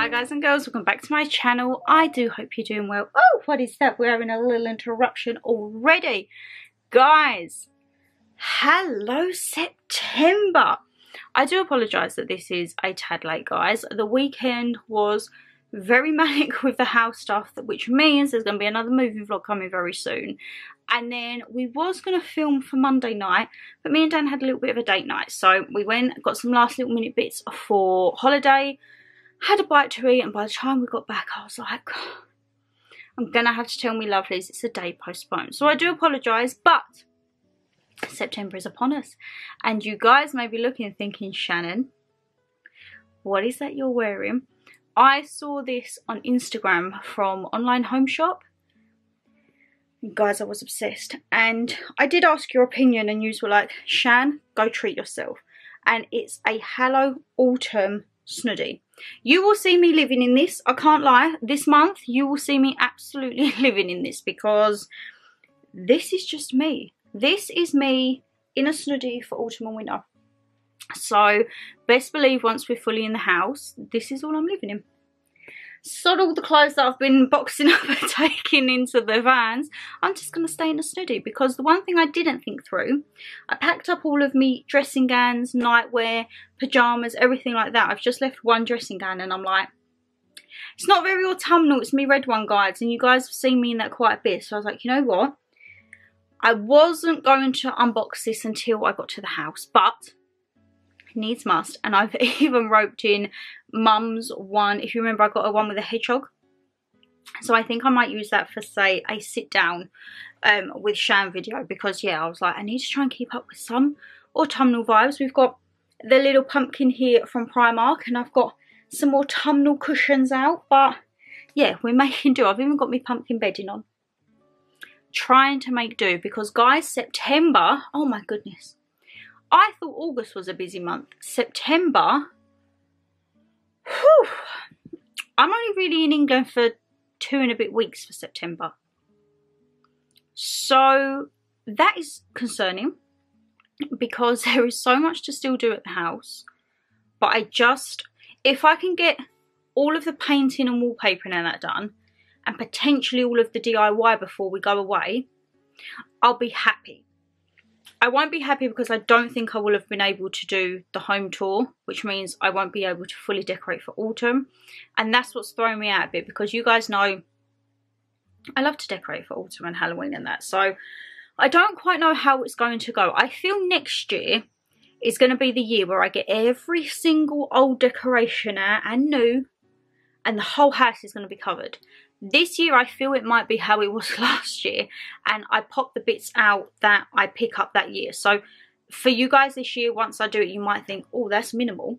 Hi guys and girls, welcome back to my channel. I do hope you're doing well. Oh, what is that? We're having a little interruption already. Guys, hello September. I do apologise that this is a tad late guys. The weekend was very manic with the house stuff, which means there's going to be another moving vlog coming very soon. And then we was going to film for Monday night, but me and Dan had a little bit of a date night. So we went, got some last little minute bits for holiday, had a bite to eat, and by the time we got back, I was like, I'm to have to tell me lovelies it's a day postponed. So I do apologise, but September is upon us. And you guys may be looking and thinking, Shannon, what is that you're wearing? I saw this on Instagram from Online Home Shop. Guys, I was obsessed. And I did ask your opinion and you were like, Shan, go treat yourself. And it's a Hello Autumn Snoodie. You will see me living in this. I can't lie. This month, you will see me absolutely living in this because this is just me. This is me in a snoodie for autumn and winter. So, best believe once we're fully in the house, this is all I'm living in. Sod all the clothes that I've been boxing up and taking into the vans. I'm just going to stay in a snoodie because the one thing I didn't think through, I packed up all of me dressing gowns, nightwear, pyjamas, everything like that. I've just left one dressing gown and I'm like, it's not very autumnal, it's me red one guys and you guys have seen me in that quite a bit. So I was like, you know what? I wasn't going to unbox this until I got to the house, but needs must. And I've even roped in mum's one. If you remember, I got a one with a hedgehog. So I think I might use that for, say, a sit down um, with Shan video. Because, yeah, I was like, I need to try and keep up with some autumnal vibes. We've got the little pumpkin here from Primark. And I've got some autumnal cushions out. But, yeah, we're making do. I've even got my pumpkin bedding on. Trying to make do. Because, guys, September, oh my goodness. I thought August was a busy month. September, whew, I'm only really in England for two and a bit weeks for September. So that is concerning because there is so much to still do at the house. But I just, if I can get all of the painting and wallpapering and that done, and potentially all of the DIY before we go away, I'll be happy. I won't be happy because I don't think I will have been able to do the home tour, which means I won't be able to fully decorate for autumn. And that's what's throwing me out a bit because you guys know I love to decorate for autumn and Halloween and that. So I don't quite know how it's going to go. I feel next year is going to be the year where I get every single old decoration out and new and the whole house is going to be covered. This year I feel it might be how it was last year and I pop the bits out that I pick up that year. So for you guys this year, once I do it, you might think, oh, that's minimal.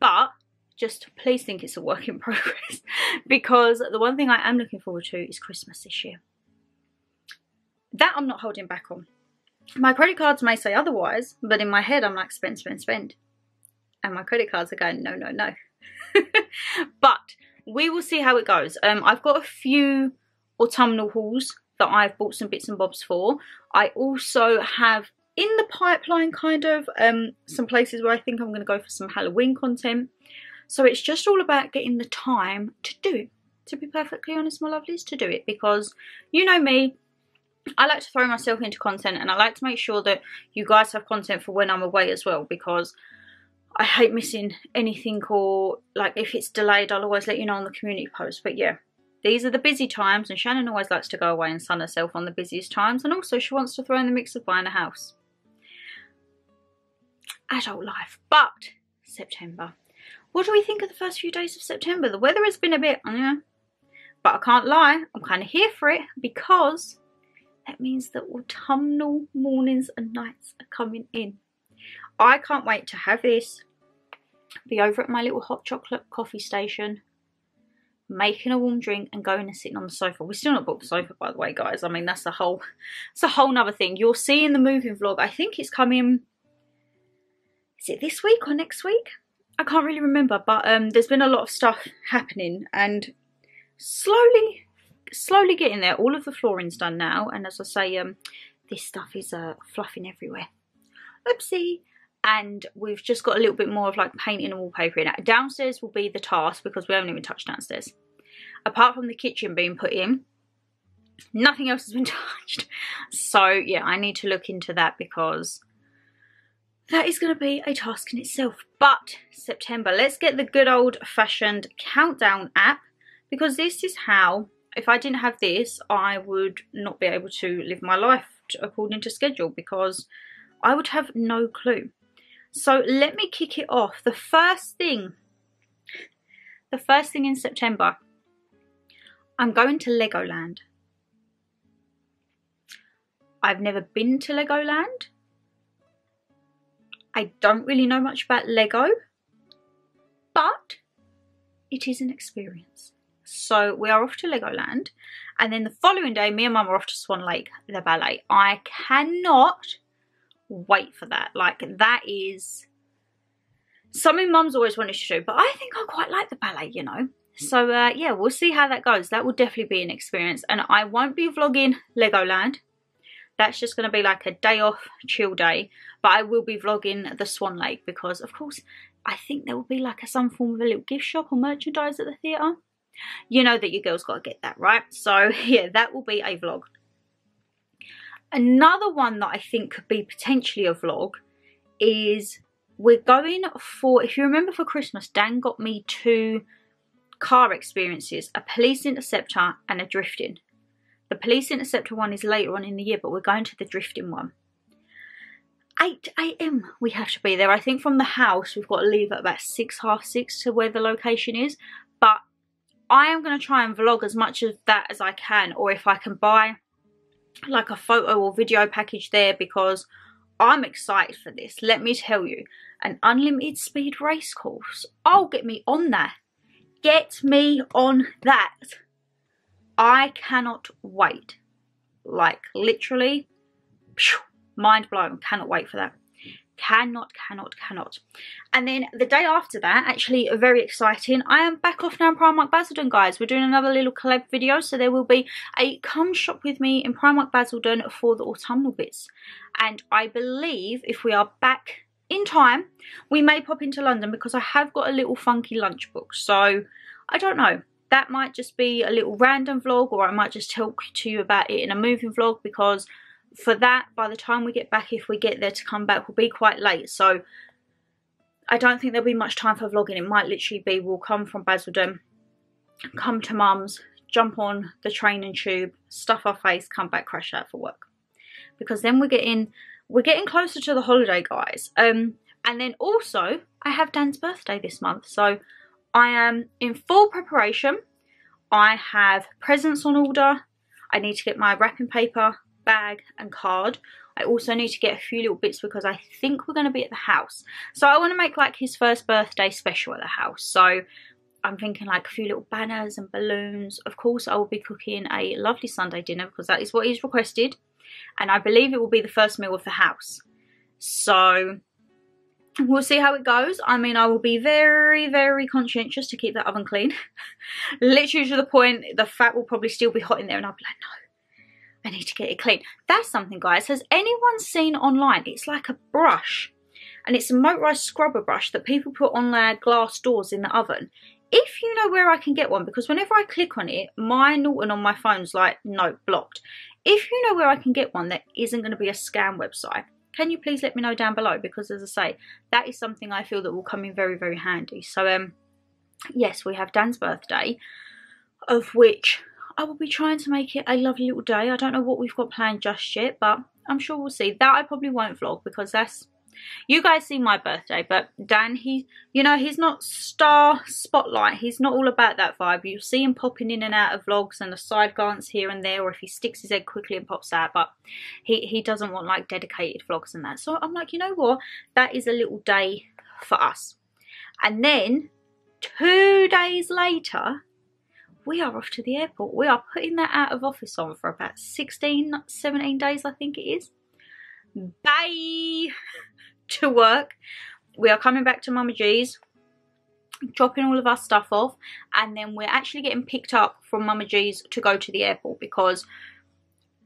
But just please think it's a work in progress because the one thing I am looking forward to is Christmas this year. That I'm not holding back on. My credit cards may say otherwise, but in my head I'm like spend, spend, spend. And my credit cards are going, no, no, no. but we will see how it goes. Um, I've got a few autumnal hauls that I've bought some bits and bobs for. I also have in the pipeline kind of um, some places where I think I'm going to go for some Halloween content. So it's just all about getting the time to do it. To be perfectly honest, my lovelies, to do it. Because you know me, I like to throw myself into content and I like to make sure that you guys have content for when I'm away as well. Because I hate missing anything or like if it's delayed I'll always let you know on the community post but yeah these are the busy times and Shannon always likes to go away and sun herself on the busiest times and also she wants to throw in the mix of buying a house. Adult life but September. What do we think of the first few days of September? The weather has been a bit yeah, but I can't lie I'm kind of here for it because that means that autumnal mornings and nights are coming in. I can't wait to have this, be over at my little hot chocolate coffee station, making a warm drink and going and sitting on the sofa. We're still not booked the sofa, by the way, guys. I mean, that's a whole, it's a whole nother thing. You'll see in the moving vlog, I think it's coming, is it this week or next week? I can't really remember, but um, there's been a lot of stuff happening and slowly, slowly getting there. All of the flooring's done now, and as I say, um, this stuff is uh, fluffing everywhere. Oopsie. And we've just got a little bit more of like painting and wallpapering. Downstairs will be the task because we haven't even touched downstairs. Apart from the kitchen being put in, nothing else has been touched. So yeah, I need to look into that because that is going to be a task in itself. But September, let's get the good old fashioned countdown app because this is how, if I didn't have this, I would not be able to live my life according to schedule because I would have no clue. So let me kick it off. The first thing, the first thing in September, I'm going to Legoland. I've never been to Legoland. I don't really know much about Lego, but it is an experience. So we are off to Legoland, and then the following day, me and Mum are off to Swan Lake, the ballet. I cannot wait for that. Like, that is something Mum's always wanted to do, but I think I quite like the ballet, you know. So, uh, yeah, we'll see how that goes. That will definitely be an experience, and I won't be vlogging Legoland that's just going to be like a day off, chill day. But I will be vlogging the Swan Lake because, of course, I think there will be like a, some form of a little gift shop or merchandise at the theatre. You know that your girl's got to get that, right? So, yeah, that will be a vlog. Another one that I think could be potentially a vlog is we're going for, if you remember for Christmas, Dan got me two car experiences, a police interceptor and a drifting. The police interceptor one is later on in the year, but we're going to the drifting one. 8 a.m. we have to be there. I think from the house we've got to leave at about 6, half 6 to where the location is. But I am going to try and vlog as much of that as I can. Or if I can buy like a photo or video package there because I'm excited for this. Let me tell you, an unlimited speed race course. I'll get me on that. Get me on that. I cannot wait. Like literally, mind blown. Cannot wait for that. Cannot, cannot, cannot. And then the day after that, actually very exciting, I am back off now in Primark Basildon, guys. We're doing another little collab video, so there will be a come shop with me in Primark Basildon for the autumnal bits. And I believe if we are back in time, we may pop into London because I have got a little funky lunchbook. So, I don't know that might just be a little random vlog or I might just talk to you about it in a moving vlog because for that, by the time we get back, if we get there to come back, will be quite late. So I don't think there'll be much time for vlogging. It might literally be we'll come from Basildon, come to mum's, jump on the train and tube, stuff our face, come back, crash out for work. Because then we're getting we're getting closer to the holiday, guys. Um, and then also I have Dan's birthday this month, so I am in full preparation. I have presents on order. I need to get my wrapping paper, bag and card. I also need to get a few little bits because I think we're going to be at the house. So I want to make like his first birthday special at the house. So I'm thinking like a few little banners and balloons. Of course, I will be cooking a lovely Sunday dinner because that is what he's requested. And I believe it will be the first meal of the house. So we'll see how it goes. I mean, I will be very, very conscientious to keep that oven clean. Literally to the point the fat will probably still be hot in there and I'll be like, no, I need to get it clean. That's something, guys. Has anyone seen online? It's like a brush and it's a motorised scrubber brush that people put on their glass doors in the oven. If you know where I can get one, because whenever I click on it, my Norton on my phone's like, no, blocked. If you know where I can get one that isn't going to be a scam website, can you please let me know down below because as I say that is something I feel that will come in very very handy so um yes we have Dan's birthday of which I will be trying to make it a lovely little day I don't know what we've got planned just yet but I'm sure we'll see that I probably won't vlog because that's you guys see my birthday, but Dan, he, you know, he's not star spotlight. He's not all about that vibe. You'll see him popping in and out of vlogs and a side glance here and there, or if he sticks his head quickly and pops out, but he, he doesn't want like dedicated vlogs and that. So I'm like, you know what? That is a little day for us. And then two days later, we are off to the airport. We are putting that out of office on for about 16, 17 days, I think it is. Bye! to work. We are coming back to Mama G's, dropping all of our stuff off, and then we're actually getting picked up from Mama G's to go to the airport because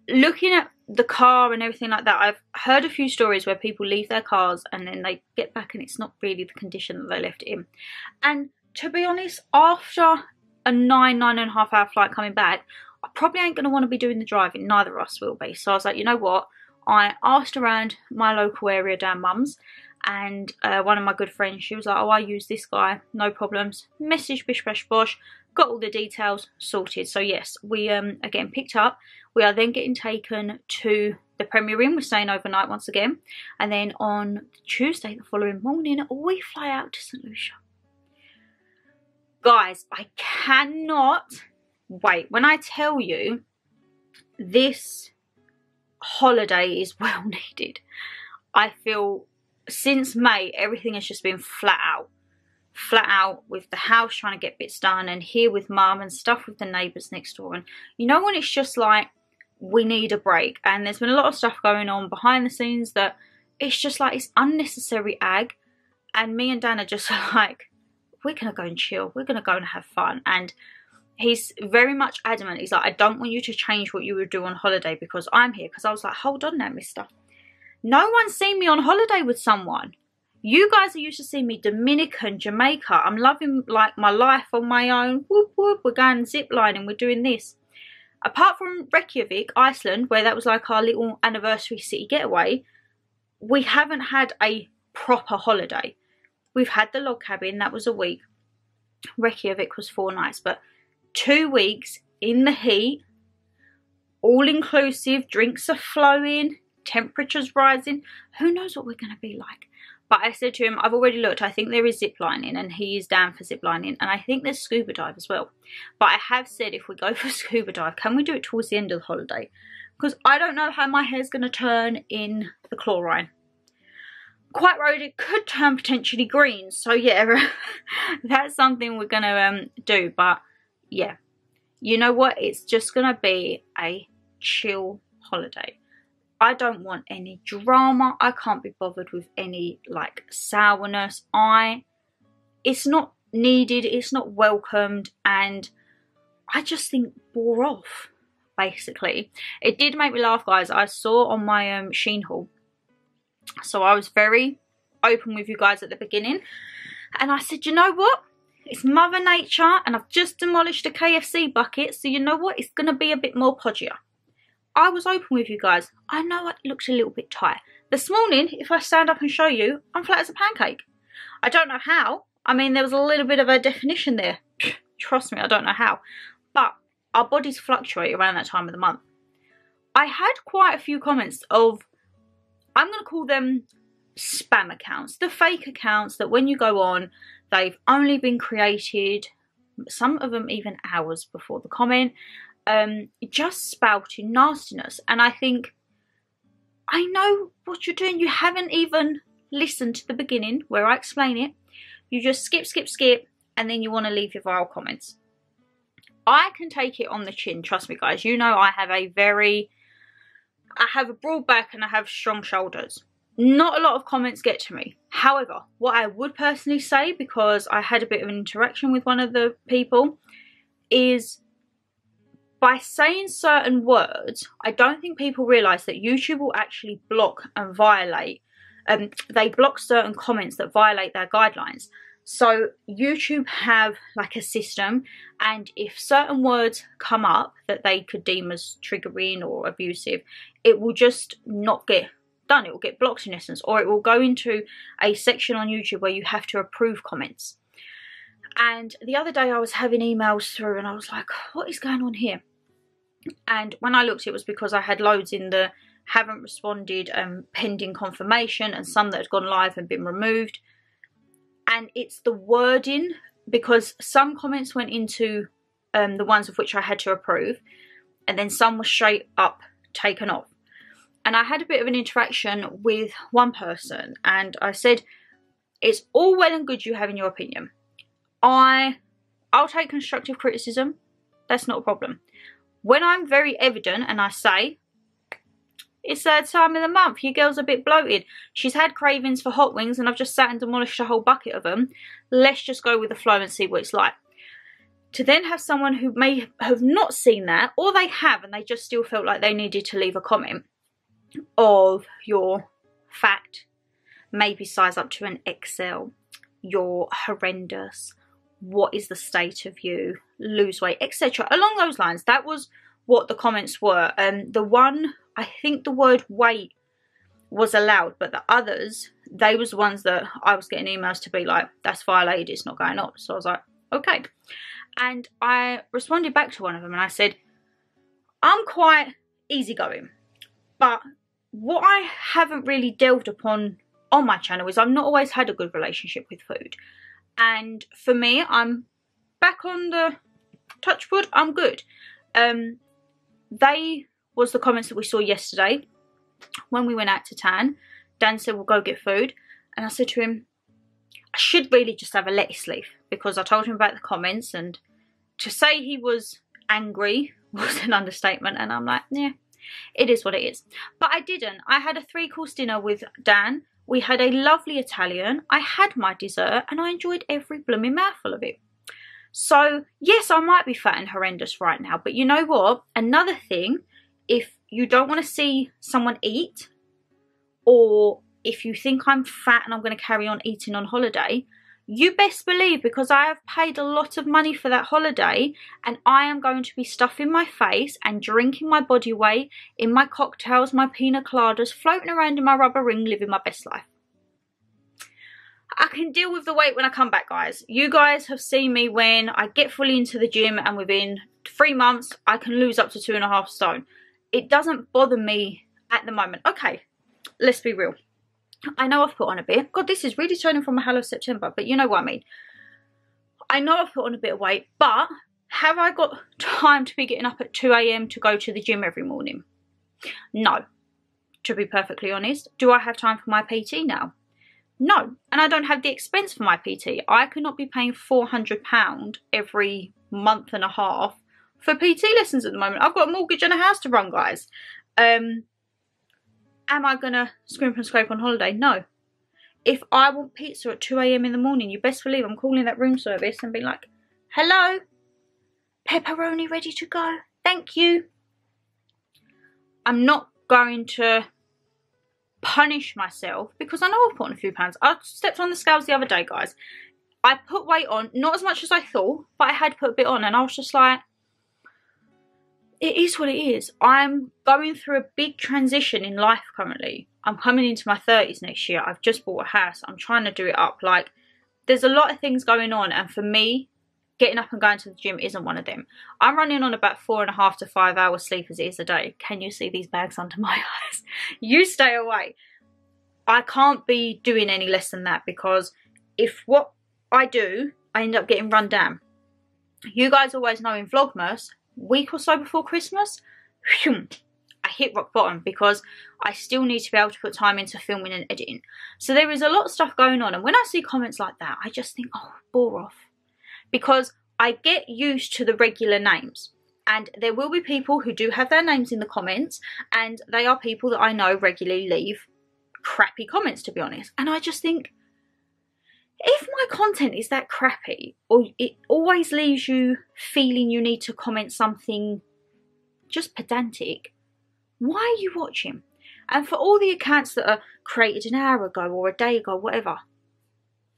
looking at the car and everything like that, I've heard a few stories where people leave their cars and then they get back and it's not really the condition that they left it in. And to be honest, after a nine, nine and a half hour flight coming back, I probably ain't going to want to be doing the driving. Neither of us will be. So I was like, you know what? I asked around my local area down mums and uh, one of my good friends, she was like, oh, I use this guy, no problems. Message Bish Bash Bosh, got all the details sorted. So yes, we um, getting picked up. We are then getting taken to the Premier Inn. We're staying overnight once again. And then on Tuesday, the following morning, we fly out to St. Lucia. Guys, I cannot wait. When I tell you this holiday is well needed, I feel since May, everything has just been flat out. Flat out with the house trying to get bits done and here with mum and stuff with the neighbours next door. And you know when it's just like, we need a break. And there's been a lot of stuff going on behind the scenes that it's just like, it's unnecessary ag. And me and Dan are just like, we're going to go and chill. We're going to go and have fun. And he's very much adamant. He's like, I don't want you to change what you would do on holiday because I'm here. Because I was like, hold on now, mister. No one's seen me on holiday with someone. You guys are used to seeing me Dominican, Jamaica. I'm loving like my life on my own. Whoop, whoop, we're going ziplining. We're doing this. Apart from Reykjavik, Iceland, where that was like our little anniversary city getaway, we haven't had a proper holiday. We've had the log cabin, that was a week. Reykjavik was four nights, but two weeks in the heat, all inclusive, drinks are flowing, temperatures rising. Who knows what we're going to be like? But I said to him, I've already looked. I think there is zip lining and he is down for zip lining. And I think there's scuba dive as well. But I have said if we go for scuba dive, can we do it towards the end of the holiday? Because I don't know how my hair's going to turn in the chlorine. Quite road, it could turn potentially green. So yeah, that's something we're to um, do. But yeah, you know what? It's just to be a chill holiday. I don't want any drama. I can't be bothered with any like sourness. I it's not needed, it's not welcomed and I just think bore off basically. It did make me laugh guys. I saw on my um Shein haul. So I was very open with you guys at the beginning and I said, "You know what? It's Mother Nature and I've just demolished a KFC bucket, so you know what? It's going to be a bit more podgier. I was open with you guys. I know it looks a little bit tight. This morning, if I stand up and show you, I'm flat as a pancake. I don't know how. I mean, there was a little bit of a definition there. Trust me, I don't know how. But our bodies fluctuate around that time of the month. I had quite a few comments of, I'm going to call them spam accounts. The fake accounts that when you go on, they've only been created, some of them even hours before the comment um, just spouting nastiness. And I think, I know what you're doing. You haven't even listened to the beginning where I explain it. You just skip, skip, skip, and then you want to leave your vile comments. I can take it on the chin, trust me guys. You know I have a very, I have a broad back and I have strong shoulders. Not a lot of comments get to me. However, what I would personally say, because I had a bit of an interaction with one of the people, is by saying certain words, I don't think people realise that YouTube will actually block and violate. Um, they block certain comments that violate their guidelines. So YouTube have like a system and if certain words come up that they could deem as triggering or abusive, it will just not get done. It will get blocked in essence or it will go into a section on YouTube where you have to approve comments. And the other day I was having emails through and I was like, what is going on here? And when I looked, it was because I had loads in the haven't responded um, pending confirmation and some that had gone live and been removed. And it's the wording because some comments went into um, the ones of which I had to approve and then some were straight up taken off. And I had a bit of an interaction with one person and I said, it's all well and good you having your opinion. I, I'll take constructive criticism. That's not a problem. When I'm very evident and I say, it's that time of the month, your girl's a bit bloated. She's had cravings for hot wings and I've just sat and demolished a whole bucket of them. Let's just go with the flow and see what it's like. To then have someone who may have not seen that, or they have and they just still felt like they needed to leave a comment, of your fat, maybe size up to an XL, you're horrendous, what is the state of you, lose weight, etc. Along those lines, that was what the comments were. And um, the one, I think the word weight was allowed, but the others, they was the ones that I was getting emails to be like, that's violated, it's not going up. So I was like, okay. And I responded back to one of them and I said, I'm quite easygoing, but what I haven't really delved upon on my channel is I've not always had a good relationship with food. And for me, I'm back on the touch touchwood, I'm good. Um, they was the comments that we saw yesterday when we went out to Tan. Dan said, we'll go get food. And I said to him, I should really just have a lettuce leaf because I told him about the comments and to say he was angry was an understatement and I'm like, yeah, it is what it is. But I didn't. I had a three course dinner with Dan. We had a lovely Italian. I had my dessert and I enjoyed every blooming mouthful of it. So, yes, I might be fat and horrendous right now, but you know what? Another thing, if you don't want to see someone eat, or if you think I'm fat and I'm going to carry on eating on holiday, you best believe because I have paid a lot of money for that holiday and I am going to be stuffing my face and drinking my body weight in my cocktails, my pina coladas, floating around in my rubber ring, living my best life. I can deal with the weight when I come back, guys. You guys have seen me when I get fully into the gym and within three months, I can lose up to two and a half stone. It doesn't bother me at the moment. Okay, let's be real. I know I've put on a bit. God, this is really turning from a Hello September, but you know what I mean. I know I've put on a bit of weight, but have I got time to be getting up at 2am to go to the gym every morning? No, to be perfectly honest. Do I have time for my PT now? No, and I don't have the expense for my PT. I could not be paying £400 every month and a half for PT lessons at the moment. I've got a mortgage and a house to run, guys. Um, am I going to scrimp and scrape on holiday? No. If I want pizza at 2am in the morning, you best believe I'm calling that room service and being like, hello, pepperoni ready to go. Thank you. I'm not going to punish myself because I know I've put on a few pounds. I stepped on the scales the other day, guys. I put weight on, not as much as I thought, but I had put a bit on and I was just like, it is what it is. I'm going through a big transition in life currently. I'm coming into my 30s next year. I've just bought a house. I'm trying to do it up. Like, there's a lot of things going on. And for me, getting up and going to the gym isn't one of them. I'm running on about four and a half to five hours sleep as it is a day. Can you see these bags under my eyes? you stay away. I can't be doing any less than that because if what I do, I end up getting run down. You guys always know in Vlogmas, week or so before Christmas, whew, I hit rock bottom because I still need to be able to put time into filming and editing. So there is a lot of stuff going on and when I see comments like that, I just think, oh, bore off because I get used to the regular names and there will be people who do have their names in the comments and they are people that I know regularly leave crappy comments to be honest and I just think if my content is that crappy or it always leaves you feeling you need to comment something just pedantic why are you watching and for all the accounts that are created an hour ago or a day ago whatever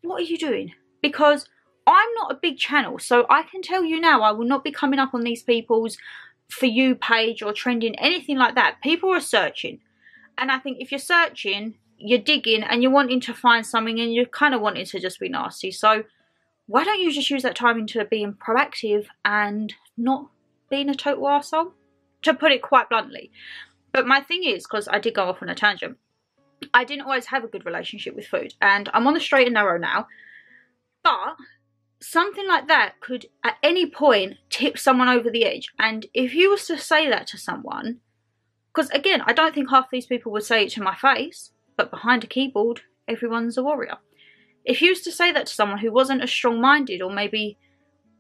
what are you doing because I'm not a big channel, so I can tell you now I will not be coming up on these people's for you page or trending, anything like that. People are searching. And I think if you're searching, you're digging and you're wanting to find something and you're kind of wanting to just be nasty. So why don't you just use that time into being proactive and not being a total arsehole? To put it quite bluntly. But my thing is, because I did go off on a tangent, I didn't always have a good relationship with food. And I'm on the straight and narrow now. But something like that could at any point tip someone over the edge. And if you was to say that to someone, because again, I don't think half these people would say it to my face, but behind a keyboard, everyone's a warrior. If you was to say that to someone who wasn't as strong-minded or maybe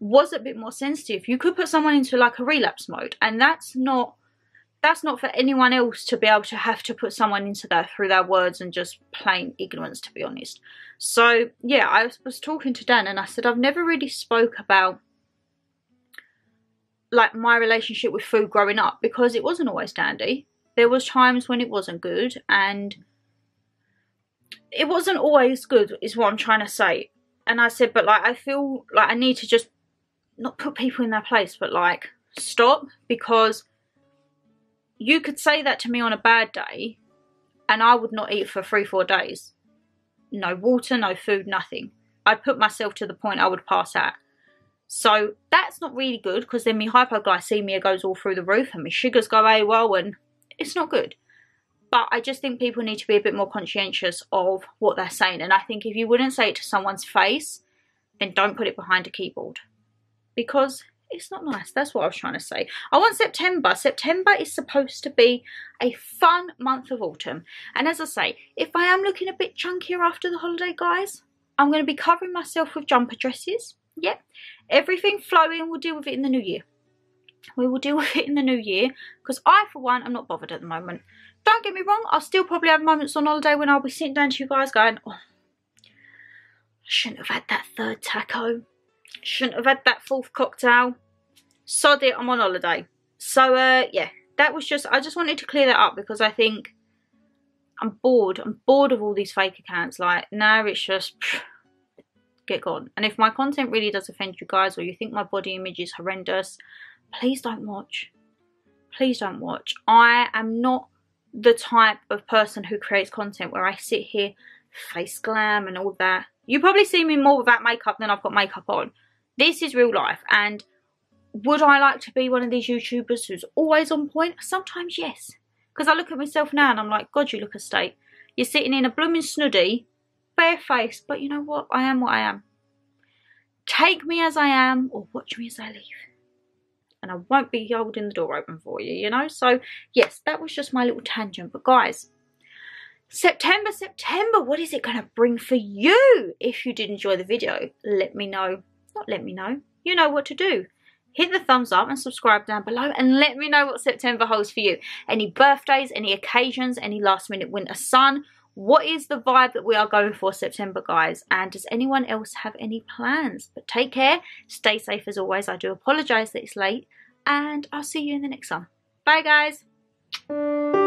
was a bit more sensitive, you could put someone into like a relapse mode. And that's not that's not for anyone else to be able to have to put someone into that through their words and just plain ignorance to be honest so yeah i was talking to dan and i said i've never really spoke about like my relationship with food growing up because it wasn't always dandy there was times when it wasn't good and it wasn't always good is what I'm trying to say. And I said, but like I feel like I need to just not put people in their place, but like stop because you could say that to me on a bad day and I would not eat for three, four days. No water, no food, nothing. I'd put myself to the point I would pass out. So that's not really good because then my hypoglycemia goes all through the roof and my sugars go AWOL and it's not good. But I just think people need to be a bit more conscientious of what they're saying. And I think if you wouldn't say it to someone's face, then don't put it behind a keyboard. Because it's not nice. That's what I was trying to say. I want September. September is supposed to be a fun month of autumn. And as I say, if I am looking a bit chunkier after the holiday, guys, I'm going to be covering myself with jumper dresses. Yep. Everything flowing, we'll deal with it in the new year. We will deal with it in the new year because I, for one, am not bothered at the moment. Don't get me wrong, I'll still probably have moments on holiday when I'll be sitting down to you guys going, oh, I shouldn't have had that third taco. Shouldn't have had that fourth cocktail. Sod it, I'm on holiday. So, uh, yeah, that was just, I just wanted to clear that up because I think I'm bored. I'm bored of all these fake accounts. Like, now it's just, pff, get gone. And if my content really does offend you guys or you think my body image is horrendous, please don't watch. Please don't watch. I am not the type of person who creates content where I sit here face glam and all that. You probably see me more without makeup than I've got makeup on. This is real life and would I like to be one of these YouTubers who's always on point? Sometimes yes. Because I look at myself now and I'm like, God, you look a state. You're sitting in a blooming snoodie, bare face, but you know what? I am what I am. Take me as I am or watch me as I leave. And I won't be holding the door open for you, you know? So, yes, that was just my little tangent. But guys, September, September, what is it going to bring for you? If you did enjoy the video, let me know. Not let me know. You know what to do. Hit the thumbs up and subscribe down below and let me know what September holds for you. Any birthdays, any occasions, any last minute winter sun. What is the vibe that we are going for September, guys? And does anyone else have any plans? But take care. Stay safe as always. I do apologise that it's late. And I'll see you in the next one. Bye, guys.